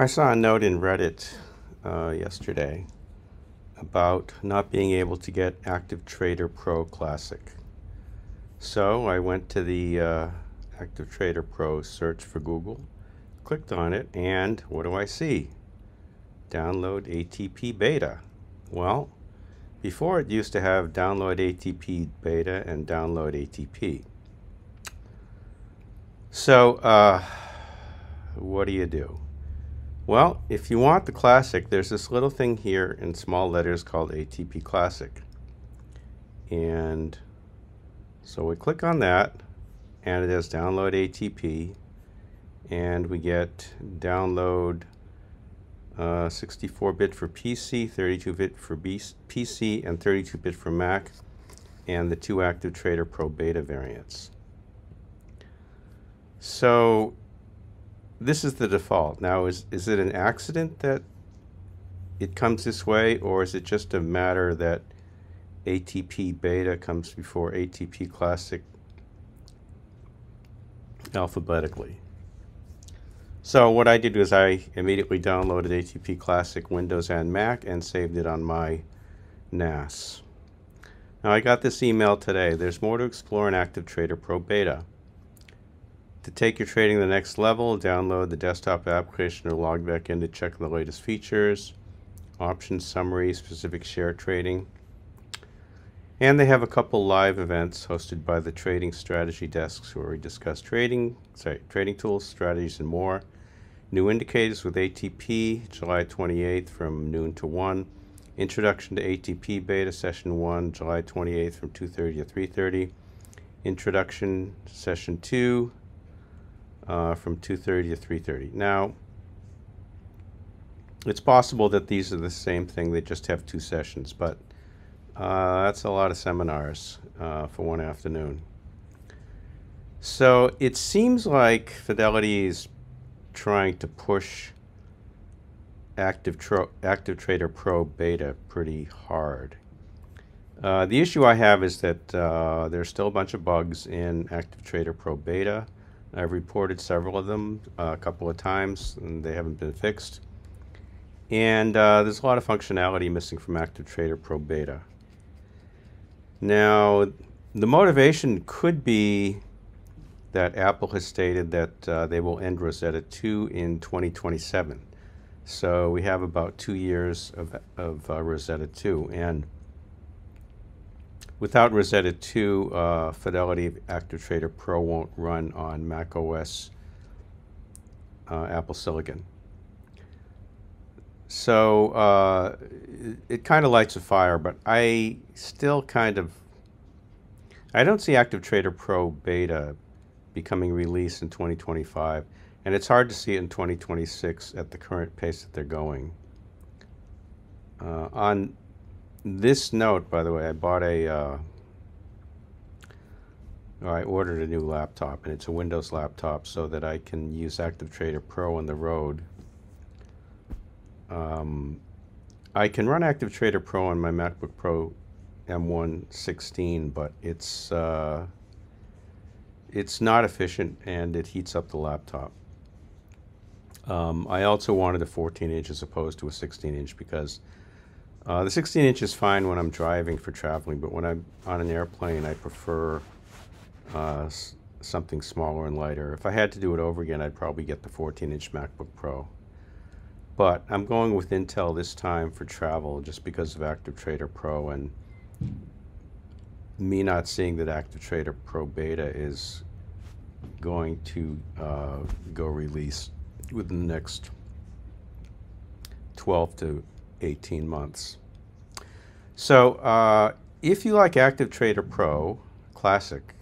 I saw a note in Reddit uh, yesterday about not being able to get Active Trader Pro Classic. So I went to the uh, Active Trader Pro search for Google, clicked on it, and what do I see? Download ATP Beta. Well, before it used to have download ATP Beta and download ATP. So, uh, what do you do? Well, if you want the Classic, there's this little thing here in small letters called ATP Classic. And so we click on that, and it has download ATP, and we get download 64-bit uh, for PC, 32-bit for PC, and 32-bit for Mac, and the two Active Trader Pro Beta variants. So this is the default. Now, is, is it an accident that it comes this way, or is it just a matter that ATP Beta comes before ATP Classic alphabetically? So what I did was I immediately downloaded ATP Classic Windows and Mac and saved it on my NAS. Now I got this email today. There's more to explore in Active Trader Pro Beta. To take your trading to the next level, download the desktop application or log back in to check the latest features, options summary, specific share trading. And they have a couple live events hosted by the trading strategy desks where we discuss trading, sorry, trading tools, strategies, and more. New indicators with ATP, July 28th from noon to 1. Introduction to ATP beta session 1, July 28th from 2.30 to 3.30. Introduction session 2, uh, from 2.30 to 3.30. Now, it's possible that these are the same thing, they just have two sessions, but uh, that's a lot of seminars uh, for one afternoon. So it seems like Fidelity is trying to push Active, Active Trader Pro Beta pretty hard. Uh, the issue I have is that uh, there's still a bunch of bugs in Active Trader Pro Beta. I've reported several of them uh, a couple of times, and they haven't been fixed. And uh, there's a lot of functionality missing from Active Trader Pro Beta. Now, the motivation could be that Apple has stated that uh, they will end Rosetta 2 in 2027. So we have about two years of, of uh, Rosetta 2. And without Rosetta 2, uh, Fidelity Active Trader Pro won't run on Mac OS uh, Apple Silicon. So uh, it, it kind of lights a fire, but I still kind of, I don't see Active Trader Pro beta becoming released in 2025, and it's hard to see it in 2026 at the current pace that they're going. Uh, on this note, by the way, I bought a, uh, I ordered a new laptop, and it's a Windows laptop so that I can use Active Trader Pro on the road um, I can run Active Trader Pro on my MacBook Pro M1 16, but it's uh, it's not efficient and it heats up the laptop. Um, I also wanted a 14 inch as opposed to a 16 inch because uh, the 16 inch is fine when I'm driving for traveling, but when I'm on an airplane, I prefer uh, something smaller and lighter. If I had to do it over again, I'd probably get the 14 inch MacBook Pro. But I'm going with Intel this time for travel just because of Active Trader Pro and me not seeing that Active Trader Pro Beta is going to uh, go release within the next 12 to 18 months. So uh, if you like Active Trader Pro Classic,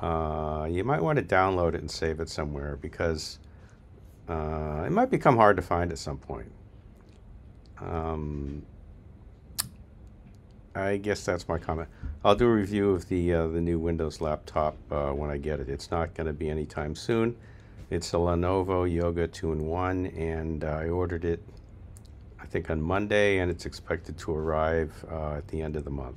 uh, you might want to download it and save it somewhere because uh, it might become hard to find at some point. Um, I guess that's my comment. I'll do a review of the uh, the new Windows laptop uh, when I get it. It's not going to be anytime soon. It's a Lenovo Yoga 2-in-1, and uh, I ordered it, I think, on Monday, and it's expected to arrive uh, at the end of the month.